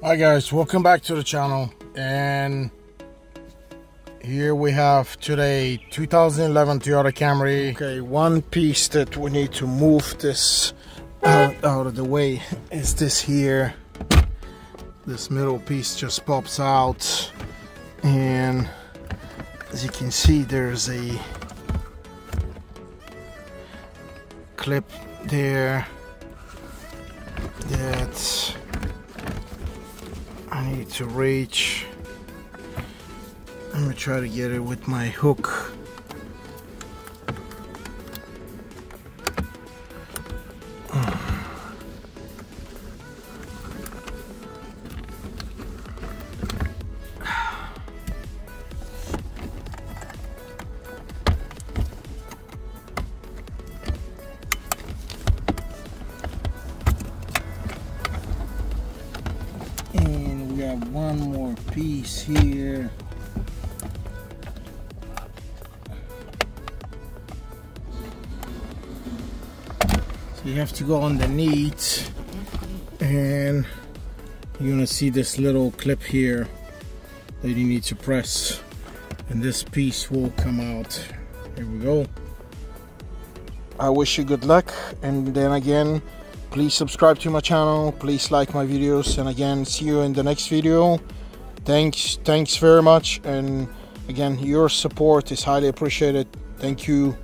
Hi guys, welcome back to the channel and here we have today 2011 Toyota Camry. Okay, one piece that we need to move this out, out of the way is this here. This middle piece just pops out and as you can see there's a clip there that I need to reach. I'm gonna try to get it with my hook. Have one more piece here. So you have to go underneath and you're gonna see this little clip here that you need to press and this piece will come out. Here we go. I wish you good luck and then again please subscribe to my channel please like my videos and again see you in the next video. Thanks thanks very much and again your support is highly appreciated. Thank you